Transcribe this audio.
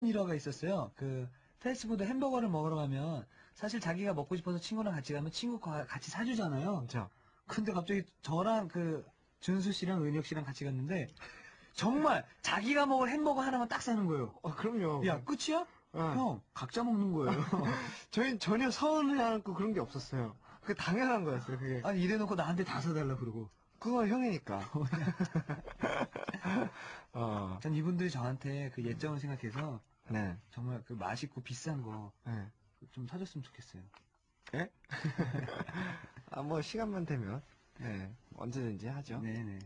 일화가 있었어요. 그 패스트푸드 햄버거를 먹으러 가면 사실 자기가 먹고 싶어서 친구랑 같이 가면 친구가 같이 사주잖아요. 그렇죠. 근데 갑자기 저랑 그 준수 씨랑 은혁 씨랑 같이 갔는데 정말 자기가 먹을 햄버거 하나만 딱 사는 거예요. 어, 그럼요. 야 끝이야? 어. 형 각자 먹는 거예요. 저희는 전혀 서운해 않고 그런 게 없었어요. 그게 당연한 거였어요, 그게. 아니 이래놓고 나한테 다 사달라 그러고. 그건 형이니까. 어, 전 이분들이 저한테 그 예정을 생각해서 네. 정말 그 맛있고 비싼 거좀 네. 사줬으면 좋겠어요. 예? 아, 뭐, 시간만 되면, 네. 언제든지 하죠. 네네.